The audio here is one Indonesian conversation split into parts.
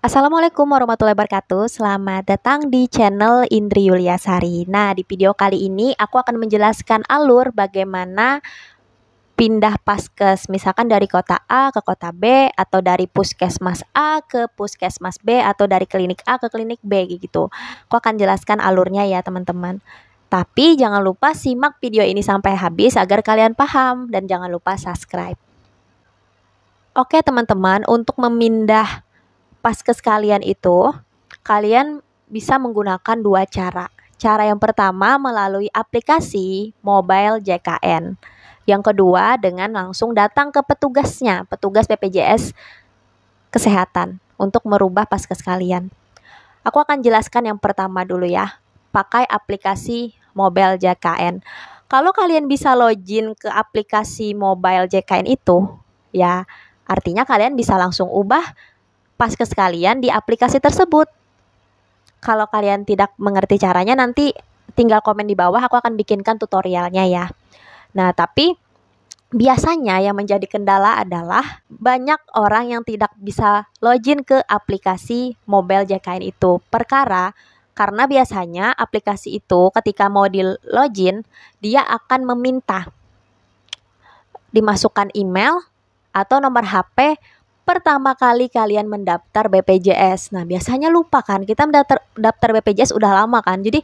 Assalamualaikum warahmatullahi wabarakatuh. Selamat datang di channel Indri Yuliasari Nah di video kali ini aku akan menjelaskan alur bagaimana pindah paskes. Misalkan dari kota A ke kota B Atau dari puskesmas A ke puskesmas B Atau dari klinik A ke klinik B gitu. Aku akan jelaskan alurnya ya teman-teman. Tapi jangan lupa simak video ini sampai habis agar kalian paham. Dan jangan lupa subscribe. Oke teman-teman untuk memindah paskes kalian itu, kalian bisa menggunakan dua cara. Cara yang pertama melalui aplikasi mobile JKN. Yang kedua dengan langsung datang ke petugasnya, petugas BPJS Kesehatan untuk merubah paskes kalian. Aku akan jelaskan yang pertama dulu ya. Pakai aplikasi mobile JKN. Kalau kalian bisa login ke aplikasi mobile JKN itu, ya artinya kalian bisa langsung ubah paskes kalian di aplikasi tersebut. Kalau kalian tidak mengerti caranya nanti tinggal komen di bawah aku akan bikinkan tutorialnya ya. Nah, tapi biasanya yang menjadi kendala adalah banyak orang yang tidak bisa login ke aplikasi mobile JKN itu. Perkara karena biasanya aplikasi itu ketika mau di login dia akan meminta dimasukkan email atau nomor HP pertama kali kalian mendaftar BPJS. Nah, biasanya lupa kan, kita mendaftar daftar BPJS udah lama kan. Jadi,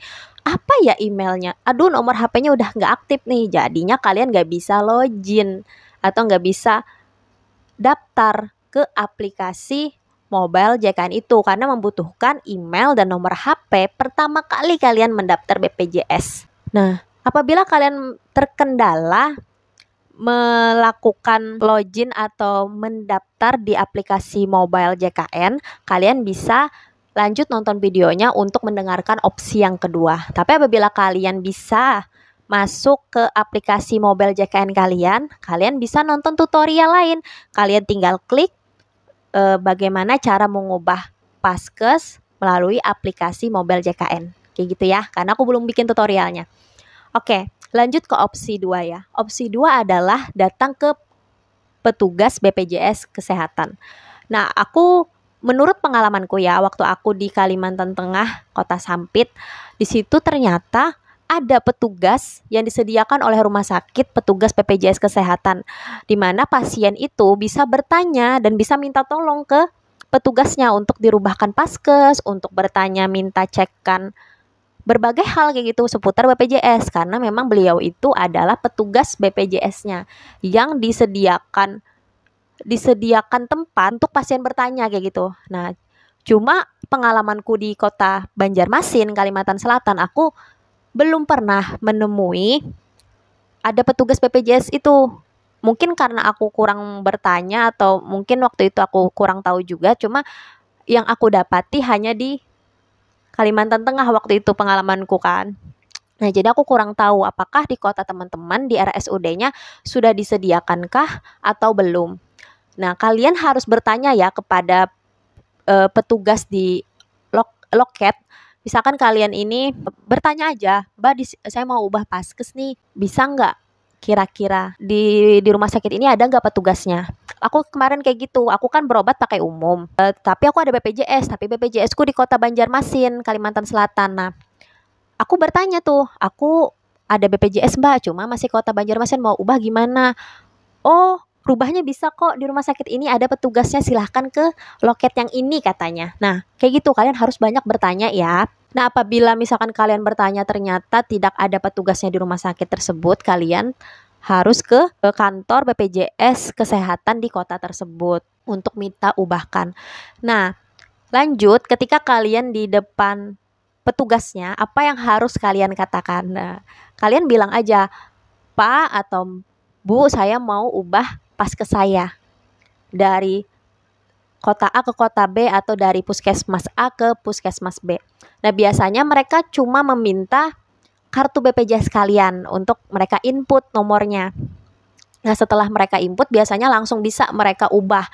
apa ya emailnya? Aduh, nomor HP-nya udah nggak aktif nih. Jadinya kalian nggak bisa login atau nggak bisa daftar ke aplikasi mobile JKN itu karena membutuhkan email dan nomor HP pertama kali kalian mendaftar BPJS. Nah, apabila kalian terkendala melakukan login atau mendaftar di aplikasi mobile JKN, kalian bisa lanjut nonton videonya untuk mendengarkan opsi yang kedua. Tapi apabila kalian bisa masuk ke aplikasi mobile JKN kalian, kalian bisa nonton tutorial lain. Kalian tinggal klik e, bagaimana cara mengubah paskes melalui aplikasi mobile JKN. Kayak gitu ya, karena aku belum bikin tutorialnya. Oke, Lanjut ke opsi 2 ya. Opsi 2 adalah datang ke petugas BPJS Kesehatan. Nah, aku menurut pengalamanku ya, waktu aku di Kalimantan Tengah, Kota Sampit, di situ ternyata ada petugas yang disediakan oleh rumah sakit, petugas BPJS Kesehatan, di mana pasien itu bisa bertanya dan bisa minta tolong ke petugasnya untuk dirubahkan paskes, untuk bertanya minta cekkan berbagai hal kayak gitu seputar BPJS karena memang beliau itu adalah petugas BPJS-nya yang disediakan disediakan tempat untuk pasien bertanya kayak gitu. Nah, cuma pengalamanku di kota Banjarmasin, Kalimantan Selatan, aku belum pernah menemui ada petugas BPJS itu. Mungkin karena aku kurang bertanya atau mungkin waktu itu aku kurang tahu juga, cuma yang aku dapati hanya di Kalimantan Tengah waktu itu pengalamanku kan. Nah, jadi aku kurang tahu apakah di kota teman-teman di RSUD-nya sudah disediakankah atau belum. Nah, kalian harus bertanya ya kepada uh, petugas di lok loket. Misalkan kalian ini bertanya aja, Mbak, saya mau ubah paskes nih, bisa nggak kira-kira. Di di rumah sakit ini ada nggak petugasnya? aku kemarin kayak gitu aku kan berobat pakai umum. Uh, tapi aku ada BPJS tapi BPJS ku di kota Banjarmasin Kalimantan Selatan. Nah aku bertanya tuh aku ada BPJS mbak cuma masih kota Banjarmasin mau ubah gimana? Oh rubahnya bisa kok di rumah sakit ini ada petugasnya silahkan ke loket yang ini katanya. Nah kayak gitu kalian harus banyak bertanya ya Nah, apabila misalkan kalian bertanya ternyata tidak ada petugasnya di rumah sakit tersebut, kalian harus ke, kantor BPJS Kesehatan di kota tersebut untuk minta ubahkan. Nah, lanjut ketika kalian di depan petugasnya, apa yang harus kalian katakan? Nah, kalian bilang aja, "Pak atau Bu, saya mau ubah pas ke saya." Dari kota A ke kota B atau dari puskesmas A ke puskesmas B. Nah, biasanya mereka cuma meminta kartu BPJS kalian untuk mereka input nomornya. Nah setelah mereka input biasanya langsung bisa mereka ubah.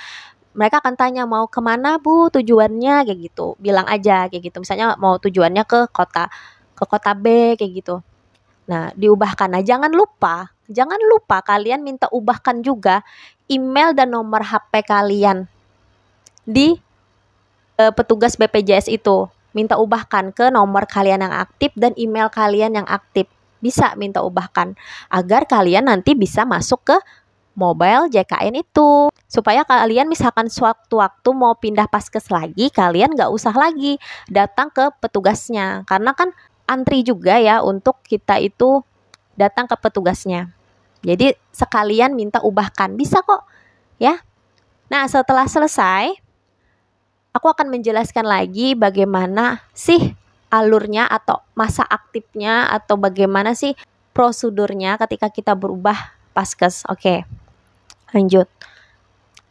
Mereka akan tanya mau ke mana bu tujuannya kayak gitu. Bilang aja kayak gitu. Misalnya mau tujuannya ke kota ke kota B kayak gitu. Nah diubahkan. Nah jangan lupa jangan lupa kalian minta ubahkan juga email dan nomor HP kalian di e, petugas BPJS itu. Minta ubahkan ke nomor kalian yang aktif dan email kalian yang aktif. Bisa minta ubahkan agar kalian nanti bisa masuk ke mobile JKN itu. Supaya kalian misalkan sewaktu-waktu mau pindah paskes lagi kalian nggak usah lagi datang ke petugasnya. Karena kan antri juga ya untuk kita itu datang ke petugasnya. Jadi sekalian minta ubahkan. Bisa kok ya. Nah setelah selesai aku akan menjelaskan lagi bagaimana sih alurnya atau masa aktifnya atau bagaimana sih prosedurnya ketika kita berubah paskes. Oke okay lanjut.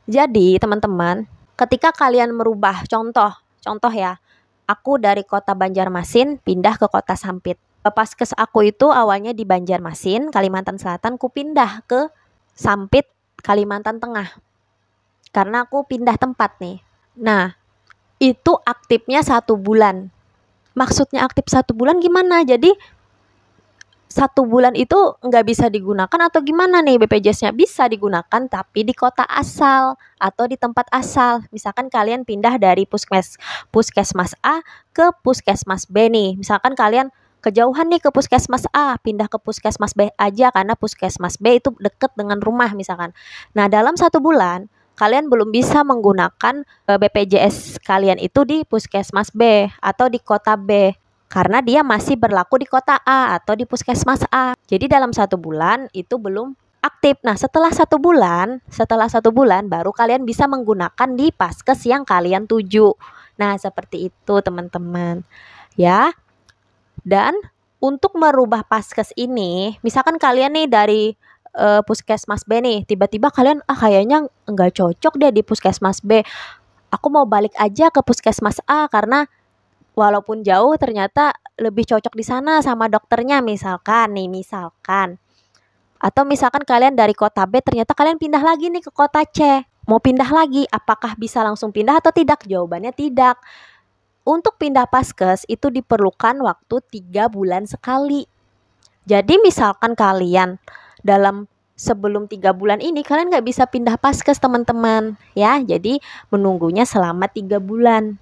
Jadi teman-teman ketika kalian merubah contoh contoh ya aku dari kota Banjarmasin pindah ke kota Sampit. Paskes aku itu awalnya di Banjarmasin Kalimantan Selatan ku pindah ke Sampit Kalimantan Tengah. Karena aku pindah tempat nih. Nah itu aktifnya satu bulan. Maksudnya aktif satu bulan gimana? Jadi satu bulan itu nggak bisa digunakan atau gimana nih? BPJS-nya bisa digunakan tapi di kota asal atau di tempat asal. Misalkan kalian pindah dari puskes puskesmas A ke puskesmas B nih. Misalkan kalian kejauhan nih ke puskesmas A pindah ke puskesmas B aja karena puskesmas B itu deket dengan rumah misalkan. Nah dalam satu bulan kalian belum bisa menggunakan eh, BPJS kalian itu di puskesmas B atau di kota B karena dia masih berlaku di kota A atau di puskesmas A. Jadi dalam satu bulan itu belum aktif. Nah setelah satu bulan, setelah satu bulan baru kalian bisa menggunakan di paskes yang kalian tuju. Nah seperti itu teman-teman, ya. Dan untuk merubah paskes ini, misalkan kalian nih dari uh, puskesmas B nih, tiba-tiba kalian ah kayaknya nggak cocok deh di puskesmas B. Aku mau balik aja ke puskesmas A karena walaupun jauh ternyata lebih cocok di sana sama dokternya. Misalkan nih misalkan. Atau misalkan kalian dari kota B ternyata kalian pindah lagi nih ke kota C. Mau pindah lagi apakah bisa langsung pindah atau tidak? Jawabannya tidak. Untuk pindah paskes itu diperlukan waktu tiga bulan sekali. Jadi misalkan kalian dalam sebelum tiga bulan ini kalian nggak bisa pindah paskes teman-teman. Ya jadi menunggunya selama tiga bulan.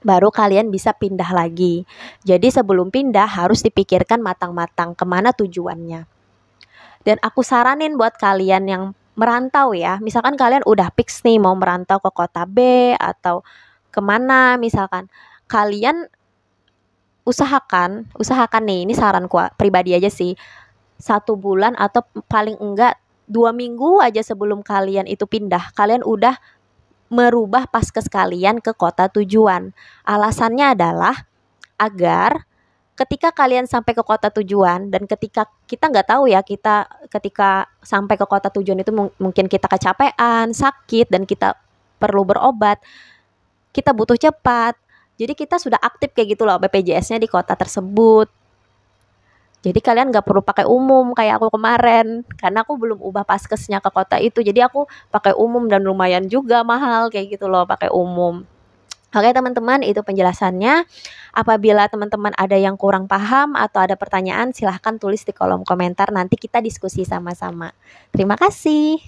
Baru kalian bisa pindah lagi. Jadi sebelum pindah harus dipikirkan matang-matang ke mana tujuannya. Dan aku saranin buat kalian yang merantau ya, misalkan kalian udah fix nih mau merantau ke kota B atau ke mana misalkan, kalian usahakan, usahakan nih, ini saran saranku pribadi aja sih, satu bulan atau paling enggak dua minggu aja sebelum kalian itu pindah, kalian udah merubah paskes kalian ke kota tujuan. Alasannya adalah agar ketika kalian sampai ke kota tujuan dan ketika kita nggak tahu ya kita ketika sampai ke kota tujuan itu mungkin kita kecapean, sakit dan kita perlu berobat, kita butuh cepat. Jadi kita sudah aktif kayak gitu loh BPJS-nya di kota tersebut. Jadi kalian nggak perlu pakai umum kayak aku kemarin karena aku belum ubah paskesnya ke kota itu. Jadi aku pakai umum dan lumayan juga mahal kayak gitu loh pakai umum. Oke teman-teman itu penjelasannya. Apabila teman-teman ada yang kurang paham atau ada pertanyaan silahkan tulis di kolom komentar nanti kita diskusi sama-sama. Terima kasih.